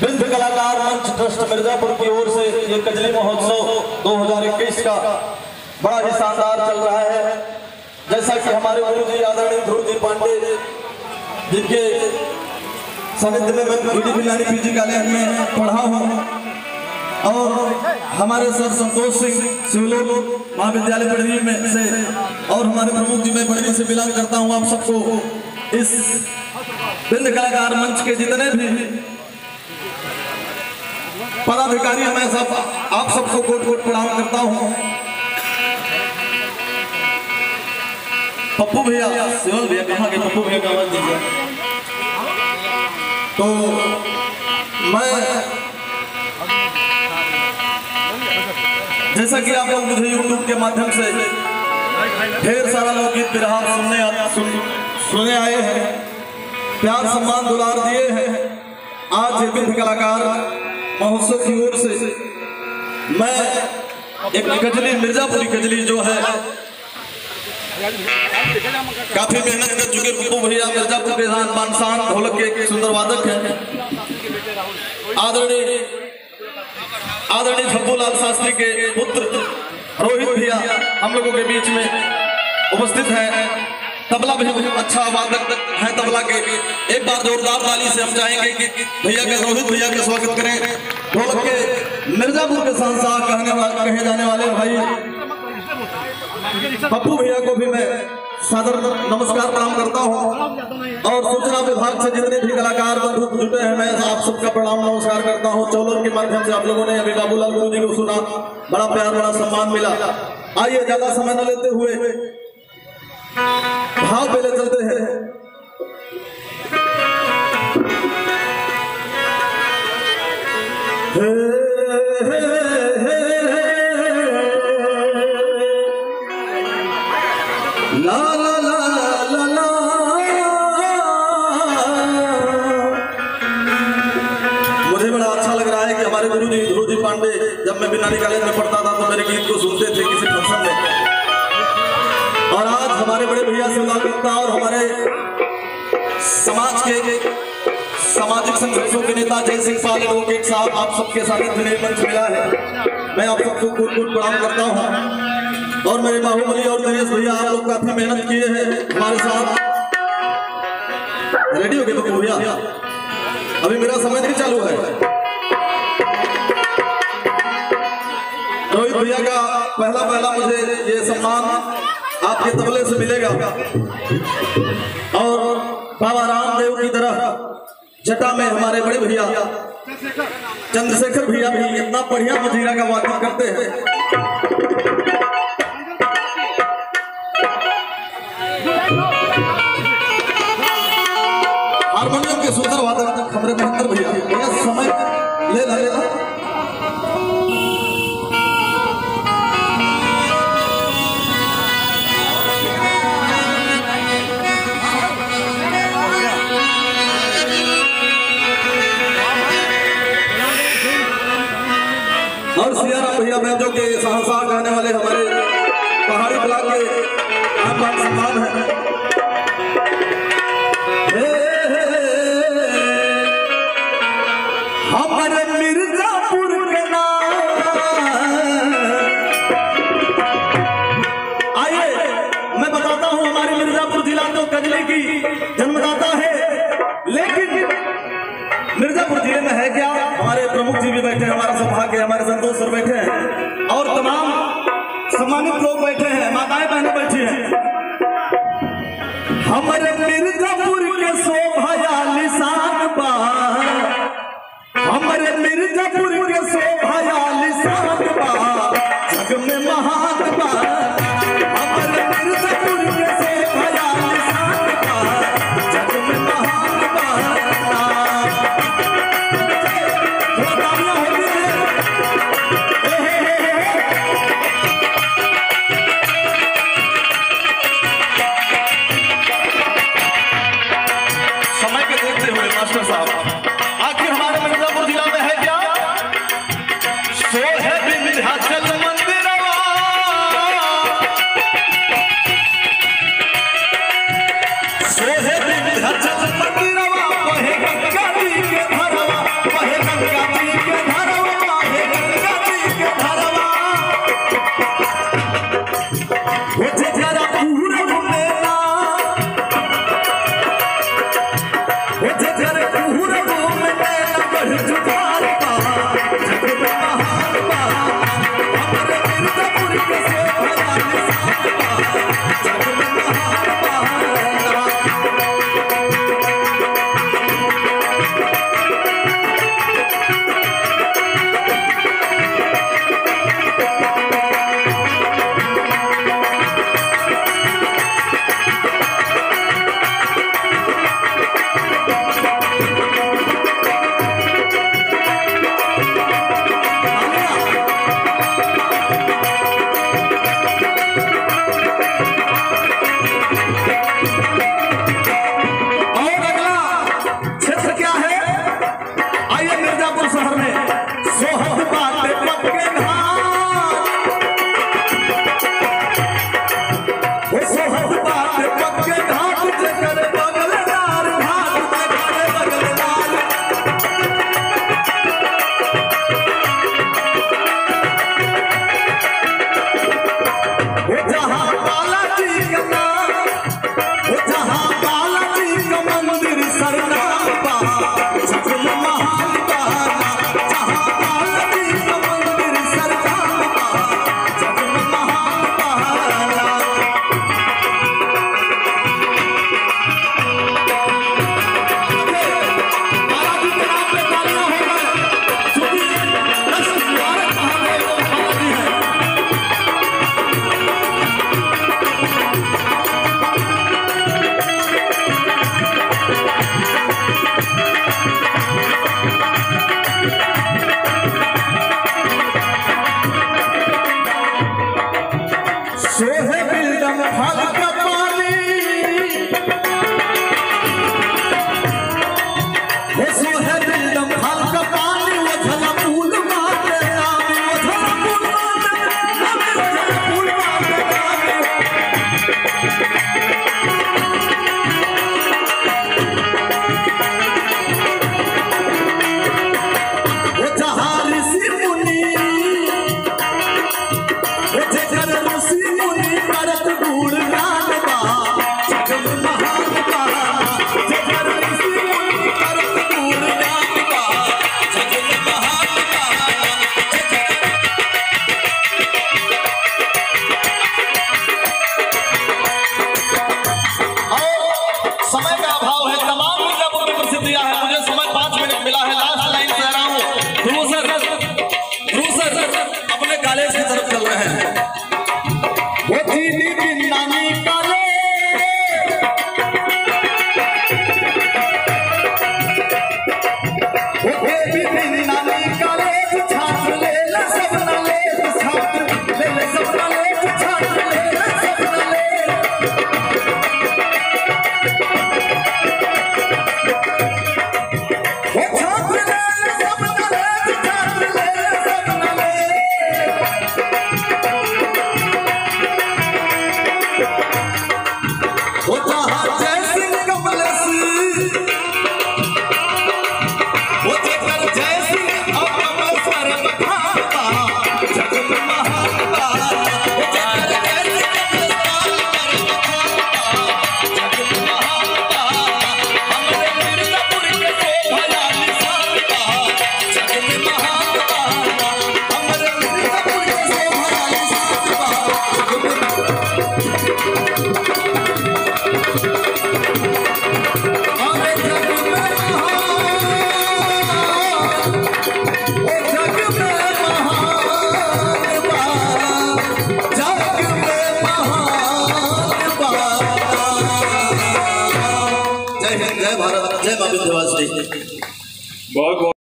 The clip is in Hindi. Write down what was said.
वृद्ध कलाकार मंच ट्रस्ट मिर्जापुर की ओर से ये कजली महोत्सव 2021 का बड़ा ही शानदार चल रहा है। जैसा कि हमारे गुरु जी आदरणीय ध्रुव जी पांडे जिनके में मैं पीजी कॉलेज में पढ़ा हूँ और हमारे सर संतोष सिंह महाविद्यालय पढ़वी में से और हमारे प्रमुख जी, मैं पढ़वी से बिलोंग करता हूँ आप सबको। इस कलाकार मंच के जितने भी पदाधिकारी मैं सब आप सबको कोट कोट प्रणाम करता हूँ। पप्पू भैया सिवल भैया कहाँ गए? पप्पू भैया का दीजिए। तो मैं जैसा कि आप लोग मुझे यूट्यूब के माध्यम से ढेर सारा लोग गीत बिरहा सुनने सुन, सुने आए हैं। प्यार सम्मान दुलार दिए हैं। आज ये कलाकार महोत्सव की ओर से मैं एक गजली, मिर्जापुरी गजली जो है, काफ़ी मेहनत कर चुके पप्पू भैया, मिर्जापुर के शान बानसान ढोलक के सुंदर वादक हैं। आदरणीय आदरणीय छब्बूलाल शास्त्री के पुत्र रोहित भैया हम लोगों के बीच में उपस्थित है। तबला भी अच्छा वादक है तबला के। एक बार जोरदार ताली से हम चाहेंगे कि भैया के रोहित भैया का स्वागत करें। ढोलक के मिर्जापुर के संसार कहने वाले कहे जाने वाले भाई। पप्पू भैया को भी मैं सादर नमस्कार प्रणाम करता हूँ। और सूचना विभाग से जितने भी कलाकार बंधु जुटे हैं, मैं आप सबका प्रणाम नमस्कार करता हूँ। चौलोर के माध्यम से आप लोगों ने अभी बाबूलाल गुरु जी को सुना। बड़ा प्यार, बड़ा सम्मान मिला। आइए, ज़्यादा समय न लेते हुए। भाव पे ले चलते हैं। हे, हमारे बड़े भैया शिवलाल गुप्ता और हमारे समाज के सामाजिक संघर्षों के नेता जय सिंह पाल एडवोकेट साहब आप सबके सानिध्य में मंच मिला है। मैं आप सबको कूट कूट प्रणाम करता हूँ और मेरे बाहुबली और दिनेश भैया आप लोग काफ़ी मेहनत किए हैं हमारे साथ। रेडी हो गए बबू भैया? अभी मेरा समय नहीं चालू है। रोहित भैया का पहला पहला मुझे ये सम्मान आपके तबले से मिलेगा। और बाबा रामदेव की तरह जटा में हमारे बड़े भैया, चंद्रशेखर भैया भी इतना बढ़िया मजीरा का वादन करते हैं। हारमोनियम के सुंदर और सियारा भैया बैंजो के सहसा गाने वाले हमारे पहाड़ी ब्लॉक के आप सम्मान है। हमारे मिर्जापुर हमारे मिर्जापुर के शोभा निशान बा। हमारे मिर्जापुर के शोभा निशान बा। जग में महान बा। आखिर हमारे सोहे बिल्डम फल का पानी जय माँ विंध्यवासिनी बहुत बहुत